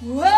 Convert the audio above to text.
Whoa!